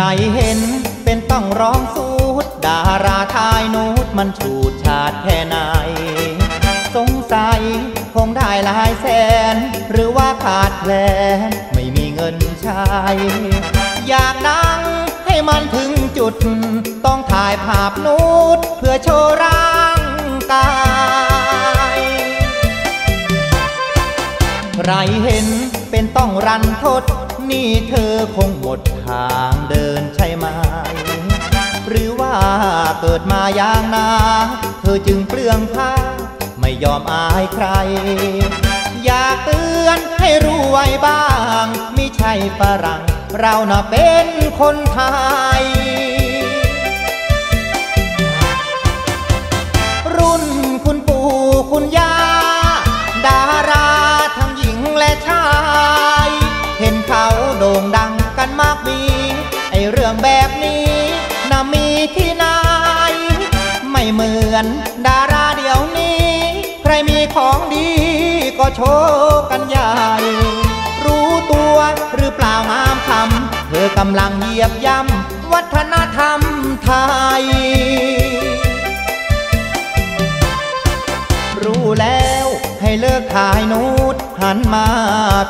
รเห็นเป็นต้องร้องสูดดาราทายนูดมันฉูดฉาดแค่ไหน สงสัยคงได้หลายแสน หรือว่าขาดแคลนไม่มีเงินใช้อยากดังให้มันถึงจุด ต้องถ่ายภาพนูดเพื่อโชว์ร่างกายใครเห็นเป็นต้องรันทด นี่เธอคงหมดทางเดินใช่ไหม หรือว่าเกิดมาอย่างนา เธอจึงเปลืองผ้าไม่ยอมอายใคร อยากเตือนให้รู้ไว้บ้าง มิใช่ฝรั่ง เราน่ะเป็นคนไทย เรื่องแบบนี้น่ะมีที่ไหน ไม่เหมือนดาราเดี๋ยวนี้ ใครมีของดีก็โชว์กันใหญ่ รู้ตัวหรือเปล่างามคำเธอกำลังเหยียบย่ำวัฒนธรรมไทย รู้แล้วให้เลิกถ่ายนูดหันมา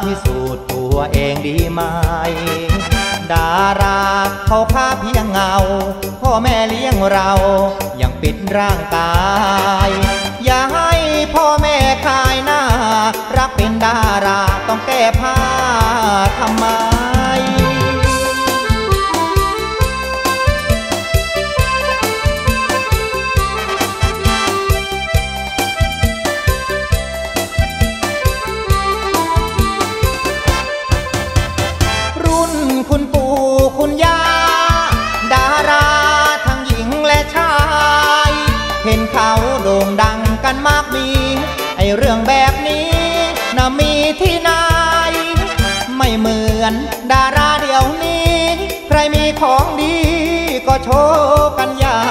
พิสูจน์ตัวเองดีไหม ดาราเขาค่าเพียงเงา พ่อแม่เลี้ยงเรา ยังปิดร่างกาย อย่าให้พ่อแม่ขายหน้า รักเป็นดาราต้องแก้ผ้าทำไม เขาโด่งดังกันมากมี ไอเรื่องแบบนี้น่ะมีที่ไหนไม่เหมือนดาราเดี๋ยวนี้ ใครมีของดีก็โชว์กันใหญ่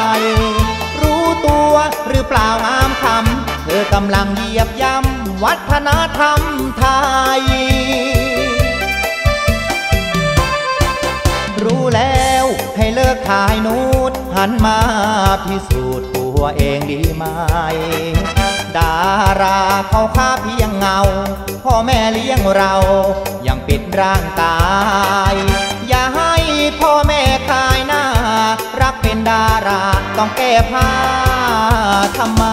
รู้ตัวหรือเปล่างามคำเธอกำลังเหยียบย่ำวัฒนธรรมไทย รู้แล้วให้เลิกถ่ายนูดหันมาพิสูจน์ ตัวเองดีไหม ดาราเขาค่าเพียงเงา พ่อแม่เลี้ยงเรา ยังปิดร่างกาย อย่าให้พ่อแม่ขายหน้า รักเป็นดาราต้องแก้ผ้าทำไม